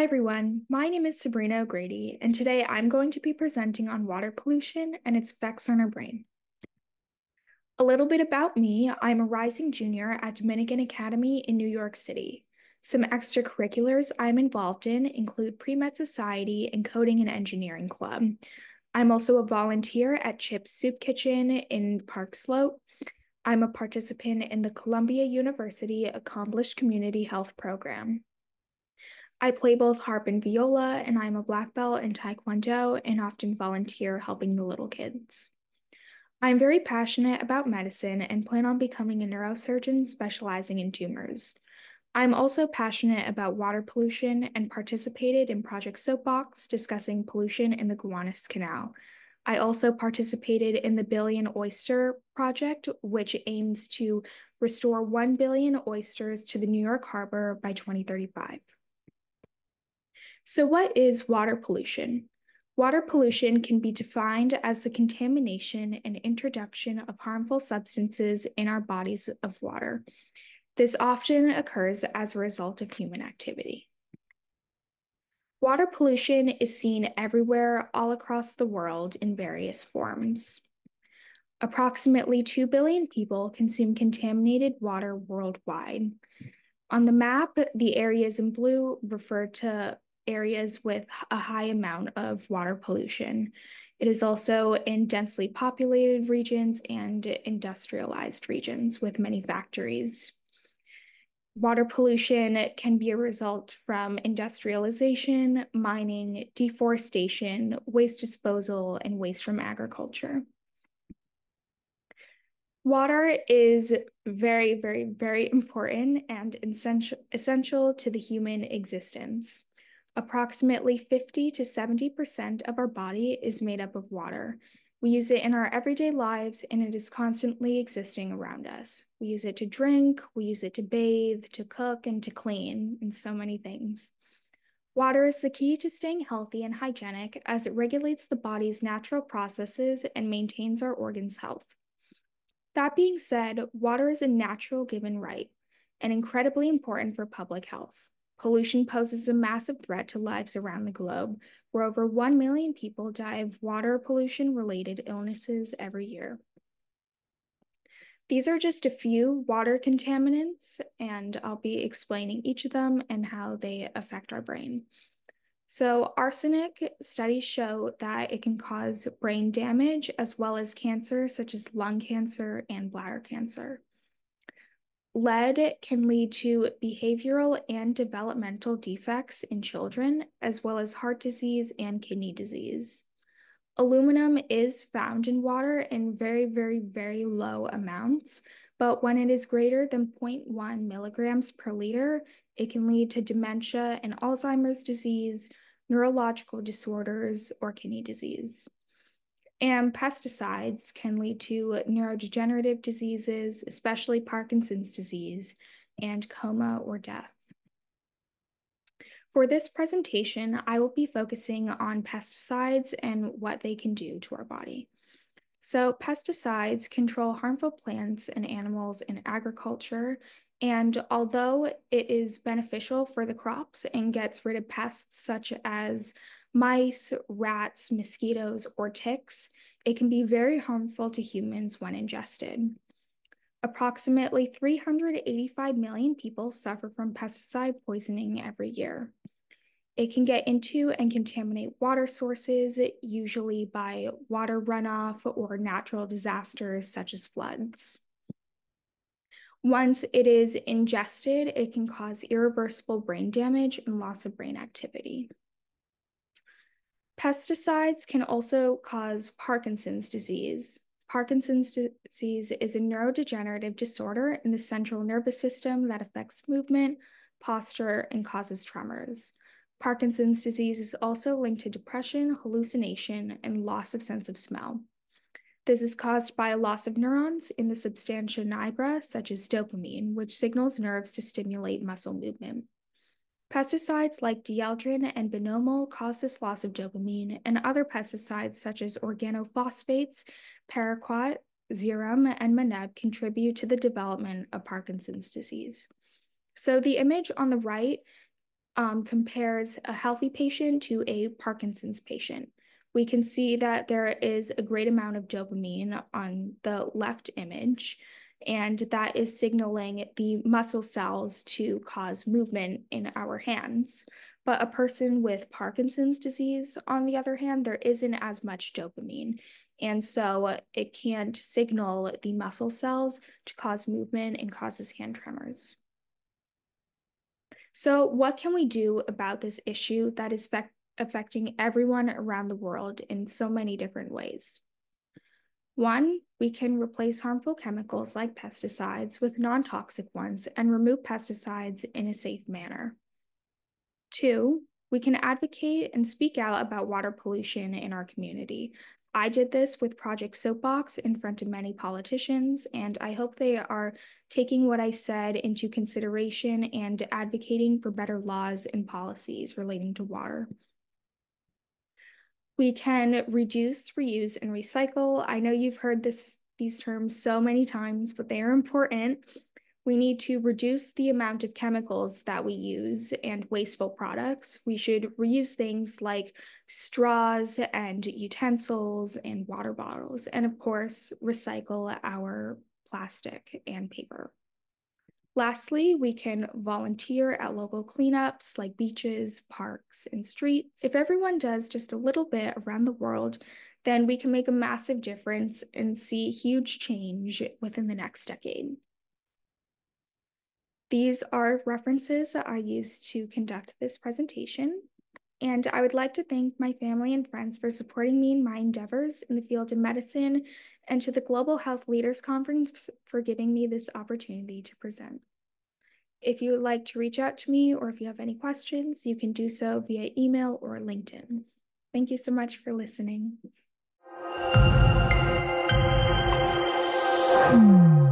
Hi everyone, my name is Sabrina O'Grady, and today I'm going to be presenting on water pollution and its effects on our brain. A little bit about me I'm a rising junior at Dominican Academy in New York City. Some extracurriculars I'm involved in include Pre Med Society and Coding and Engineering Club. I'm also a volunteer at Chip's Soup Kitchen in Park Slope. I'm a participant in the Columbia University Accomplished Community Health Program. I play both harp and viola, and I'm a black belt in Taekwondo and often volunteer helping the little kids. I'm very passionate about medicine and plan on becoming a neurosurgeon specializing in tumors. I'm also passionate about water pollution and participated in Project Soapbox discussing pollution in the Gowanus Canal. I also participated in the Billion Oyster Project, which aims to restore 1 billion oysters to the New York Harbor by 2035. So, what is water pollution? Water pollution can be defined as the contamination and introduction of harmful substances in our bodies of water. This often occurs as a result of human activity. Water pollution is seen everywhere all across the world in various forms. Approximately 2 billion people consume contaminated water worldwide. On the map, the areas in blue refer to areas with a high amount of water pollution. It is also in densely populated regions and industrialized regions with many factories. Water pollution can be a result from industrialization, mining, deforestation, waste disposal, and waste from agriculture. Water is very, very, very important and essential, to the human existence. Approximately 50 to 70% of our body is made up of water. We use it in our everyday lives and it is constantly existing around us. We use it to drink, we use it to bathe, to cook, and to clean, and so many things. Water is the key to staying healthy and hygienic as it regulates the body's natural processes and maintains our organs' health. That being said, water is a natural given right and incredibly important for public health. Pollution poses a massive threat to lives around the globe, where over 1 million people die of water pollution related illnesses every year. These are just a few water contaminants, and I'll be explaining each of them and how they affect our brain. So, arsenic studies show that it can cause brain damage as well as cancer, such as lung cancer and bladder cancer. Lead can lead to behavioral and developmental defects in children, as well as heart disease and kidney disease. Aluminum is found in water in very, very, very low amounts, but when it is greater than 0.1 milligrams per liter, it can lead to dementia and Alzheimer's disease, neurological disorders, or kidney disease. And pesticides can lead to neurodegenerative diseases, especially Parkinson's disease, and coma or death. For this presentation, I will be focusing on pesticides and what they can do to our body. So, pesticides control harmful plants and animals in agriculture. And although it is beneficial for the crops and gets rid of pests such as mice, rats, mosquitoes, or ticks, it can be very harmful to humans when ingested. Approximately 385 million people suffer from pesticide poisoning every year. It can get into and contaminate water sources, usually by water runoff or natural disasters such as floods. Once it is ingested, it can cause irreversible brain damage and loss of brain activity. Pesticides can also cause Parkinson's disease. Parkinson's disease is a neurodegenerative disorder in the central nervous system that affects movement, posture, and causes tremors. Parkinson's disease is also linked to depression, hallucination, and loss of sense of smell. This is caused by a loss of neurons in the substantia nigra, such as dopamine, which signals nerves to stimulate muscle movement. Pesticides like dieldrin and benomyl cause this loss of dopamine, and other pesticides such as organophosphates, paraquat, ziram, and maneb contribute to the development of Parkinson's disease. So the image on the right um, compares a healthy patient to a Parkinson's patient. We can see that there is a great amount of dopamine on the left image, and that is signaling the muscle cells to cause movement in our hands. But a person with Parkinson's disease, on the other hand, there isn't as much dopamine. And so it can't signal the muscle cells to cause movement and causes hand tremors. So, what can we do about this issue that is affecting everyone around the world in so many different ways? One, we can replace harmful chemicals like pesticides with non toxic ones and remove pesticides in a safe manner. Two, we can advocate and speak out about water pollution in our community. I did this with Project Soapbox in front of many politicians, and I hope they are taking what I said into consideration and advocating for better laws and policies relating to water. We can reduce, reuse, and recycle. I know you've heard this these terms so many times, but they are important. We need to reduce the amount of chemicals that we use and wasteful products. We should reuse things like straws and utensils and water bottles, and of course, recycle our plastic and paper. Lastly, we can volunteer at local cleanups like beaches, parks, and streets. If everyone does just a little bit around the world, then we can make a massive difference and see huge change within the next decade. These are references that I used to conduct this presentation, and I would like to thank my family and friends for supporting me in my endeavors in the field of medicine and to the Global Health Leaders Conference for giving me this opportunity to present. If you would like to reach out to me or if you have any questions, you can do so via email or LinkedIn. Thank you so much for listening. Hmm.